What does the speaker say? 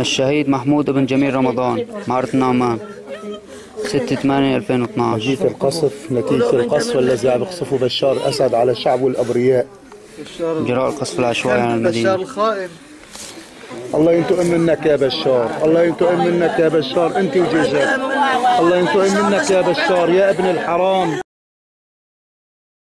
الشهيد محمود بن جميل رمضان معرة النعمان 6 8 2012 جيت القصف نتيجة القصف الذي عم يقصفه بشار الأسد على شعبه الأبرياء. جراء القصف العشوائي على بشار الخائن. الله ينتقم منك يا بشار الله ينتقم منك يا بشار أنت وجيجك الله ينتقم منك يا بشار يا ابن الحرام.